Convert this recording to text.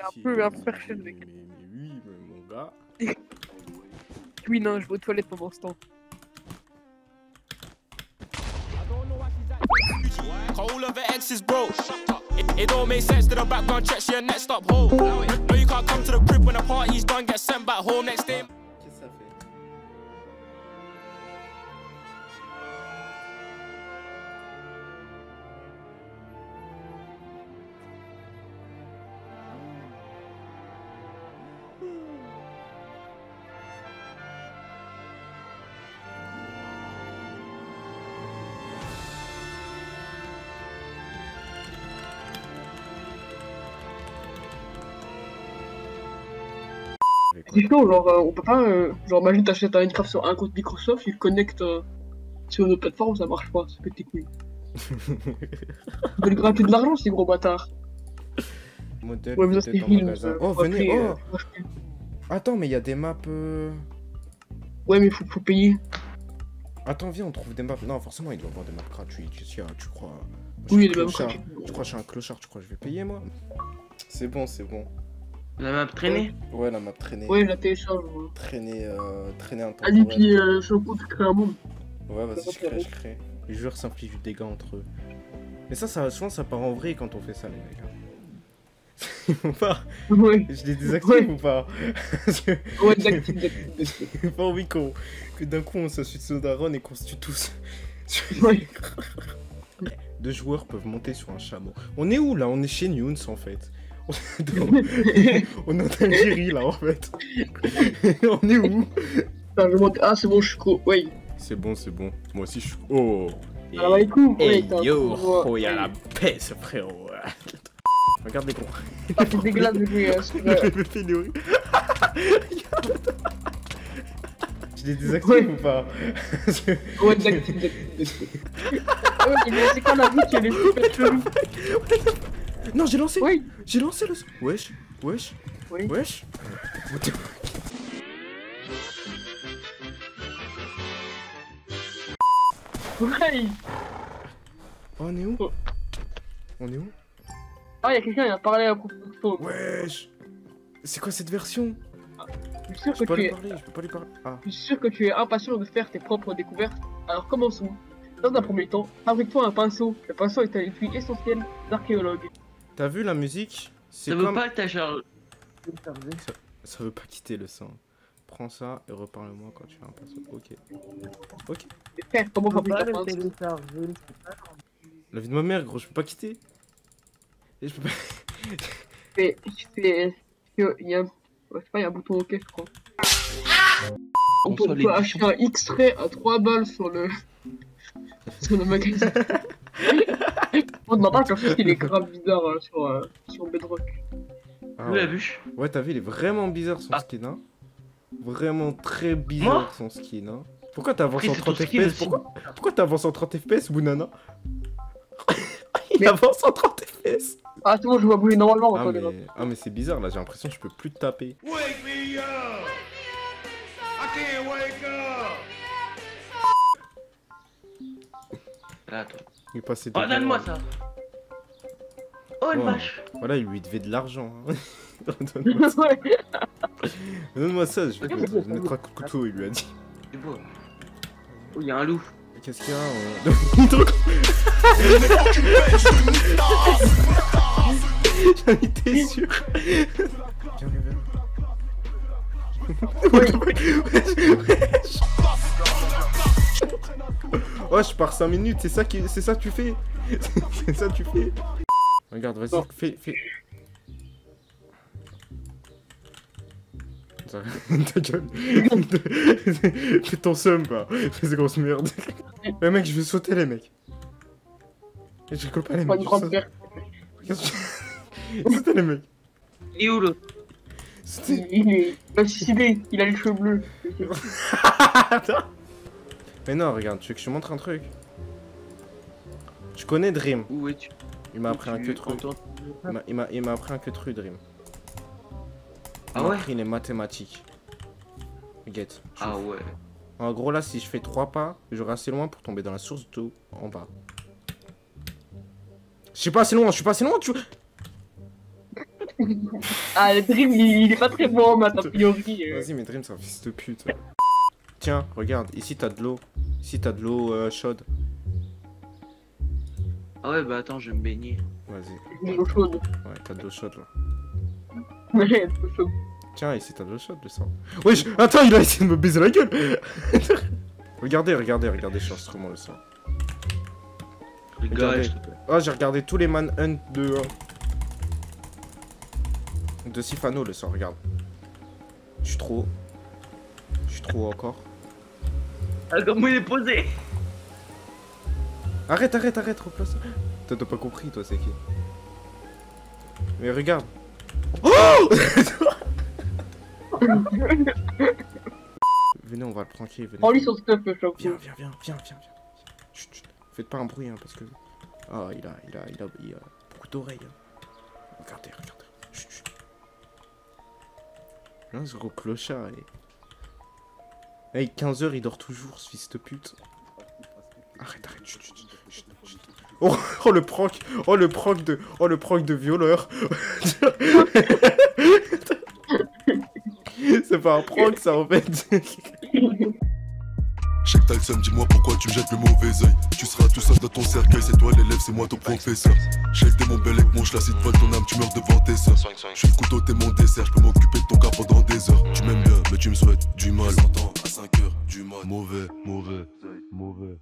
un peu, un peu perché, le mec. Mais, mais oui, mais mon gars. Oui, non, je vais aux toilettes pendant ce temps. Whole of her exes broke. It, it don't make sense to the background check, she a next up hoe. No, you can't come to the crib when the party's done, get sent back home next day. Qu'est-ce que ça fait? C'est chaud, genre, euh, on peut pas. euh, genre, imagine t'achètes un Minecraft sur un compte Microsoft, il connecte euh, sur une autre plateforme, ça marche pas, ça pète tes couilles. Ils veulent gratter de l'argent, ces gros bâtards. Modèle Ouais, mais ça, c'est film. euh, Oh, venez, oh euh. Attends, mais il y a des maps. euh, Ouais, mais faut, faut payer. Attends, viens, on trouve des maps. Non, forcément, il doit y avoir des maps gratuites. Y a Tu crois Oui, suis il y a un des maps clochard. gratuites. Tu crois que je suis un clochard Tu crois que je vais payer, moi? C'est bon, c'est bon. La map traînée Ouais, la map traînée. Ouais, la télécharge. ouais. Traînée, euh, traînée Allez, intemporelle. puis euh, sur le coup, tu crées un monde. Ouais, vas-y, je crée, je crée. Les joueurs s'infligent des dégâts entre eux. Mais ça, ça, souvent, ça part en vrai quand on fait ça, les mecs. hein. Ils vont pas. Ouais, Je les désactive Ouais. ou pas? Ouais, j'ai pas envie qu'on- que d'un coup on s'insulte sur Daron et qu'on se tue tous. Ouais. Deux joueurs peuvent monter sur un chameau. On est où là? On est chez Nunes en fait. On est en Algérie là en fait. On est où? Attends, je monte. Ah, c'est bon, je suis co. Ouais. C'est bon, c'est bon. Moi aussi je suis. Oh Alors, coups, ouais, Hey t'as- yo ouais. Oh y'a la paix ce frérot Regarde les cons. Ah, c'est dégueulasse de. Le fait nourrir. Je les désactive Ouais. ou pas? Ouais, d'active, d'active. Ouais, mais c'est quand la vie qui est les super chelous. Non, j'ai lancé Oui, J'ai lancé le... Wesh Wesh oui. Wesh Ouais. Oh, on est où? Oh. On est où? Ah, y'a quelqu'un qui a parlé à propos de. Wesh C'est quoi cette version? Je suis sûr Je que peux pas tu lui es. parler, je peux pas lui parler. Ah. Je suis sûr que tu es impatient de faire tes propres découvertes. Alors commençons. Dans un premier temps, fabrique-toi un pinceau. Le pinceau est un outil essentiel d'archéologue. T'as vu la musique C'est Ça veut comme... pas que t'as chargé. Ça veut pas quitter le sang. Prends ça et reparle-moi quand tu fais un pinceau. Ok. Ok. Frère, comment fabrique un pinceau télécharger, La vie de ma mère, gros, je peux pas quitter. Et je peux pas... C'est. C'est. Il y a. Je sais pas, il y a un bouton OK, je crois. On peut, on Console peut édition. acheter un X-ray à 3 balles sur le. sur le magasin. On ne pas parce qu'il est grave bizarre euh, sur, euh, sur Bedrock. Ah ouais. vu Ouais, t'as vu, il est vraiment bizarre son Ah. skin, hein. Vraiment très bizarre Moi son skin, hein. Pourquoi t'avances en c'est ton 30 skin FPS. Pourquoi, pourquoi t'avances en 30 FPS, Bounana? Il Mais- avance en 30 FPS Ah, c'est bon, je vois bouger normalement. Ah mais, les gars. ah, mais c'est bizarre, là, j'ai l'impression que je peux plus te taper. Wake me up! I can't wake up! Là. Il est passé Oh, donne-moi ça Oh, une vache Voilà, il lui devait de l'argent. hein. Donne-moi ça. Ouais. Donne-moi ça, je vais te mettre un coup de couteau, il lui a dit. C'est beau. Oh, y'a un loup. Qu'est-ce qu'il y a euh Il est trop- J'en étais sûr. Viens, viens, Ouais, je pars 5 minutes, c'est ça, qui... c'est ça que tu fais C'est ça que tu fais Regarde, vas-y, fais, fais... Ta gueule Fais ton seum, quoi Fais ces grosses merdes Les mecs, je vais sauter, les mecs Je rigole pas, les mecs, Sautez, les mecs Et où l'autre. Il est. Il suicidé, il a les cheveux bleus. Mais non, regarde, tu veux que je te montre un truc? Je connais Dream. Où es-tu? Il m'a appris un que truc. Il m'a- appris un que truc, Dream. Il Ah m'a ouais? appris les mathématiques. Get. Ah ouais. En gros, là, si je fais 3 pas, j'aurai assez loin pour tomber dans la source d'eau en bas. Je suis pas assez loin, je suis pas assez loin, tu Ah, le Dream, il, il est pas très bon en maths, a priori. euh. Vas-y, mais Dream, c'est un fils de pute. Tiens, regarde, ici t'as de l'eau. Ici t'as de l'eau euh, chaude. Ah ouais, bah attends, je vais me baigner. Vas-y. De l'eau chaude. Ouais, t'as de l'eau chaude là. Ouais, de l'eau chaude. Tiens, ici t'as de l'eau chaude, le sang. Wesh, attends, il a essayé de me baiser la gueule Regardez, regardez, regardez, je suis instrument le sang. Regardez. Oh, j'ai regardé tous les manhunt de. De Sifano le sang, regarde. Je suis trop. Je suis trop encore. Ah, comment il est posé Arrête, arrête, arrête, replace. Toi, t'as pas compris, toi, c'est qui Mais regarde. Oh Venez, on va le pranker, venez. Prends-lui son stuff, le choc. Viens, viens, viens, viens, viens, viens. Chut, chut. Faites pas un bruit, hein, parce que. Ah, il a, il a, il a, il a beaucoup d'oreilles. hein. Regardez, regardez. Chut, chut. Là, ce gros clochard, et. Hey, 15h, il dort toujours, ce fils de pute. Arrête, arrête, chut, chut, chut. Oh, oh, le prank, oh le prank de, oh le prank de violeur. C'est pas un prank ça en fait. Je sais que t'as le seum, dis-moi pourquoi tu me jettes le mauvais oeil. Tu seras tout seul dans ton cercueil, c'est toi l'élève, c'est moi ton professeur. J'ai le démon bel avec mon chlasse, vole ton âme, tu meurs devant tes sœurs. Je suis le couteau, t'es mon dessert, je peux m'occuper de ton cas pendant des heures. Tu m'aimes bien, mais tu me souhaites du mal. À 5 heures, du mal. Mauvais, mauvais, mauvais. mauvais.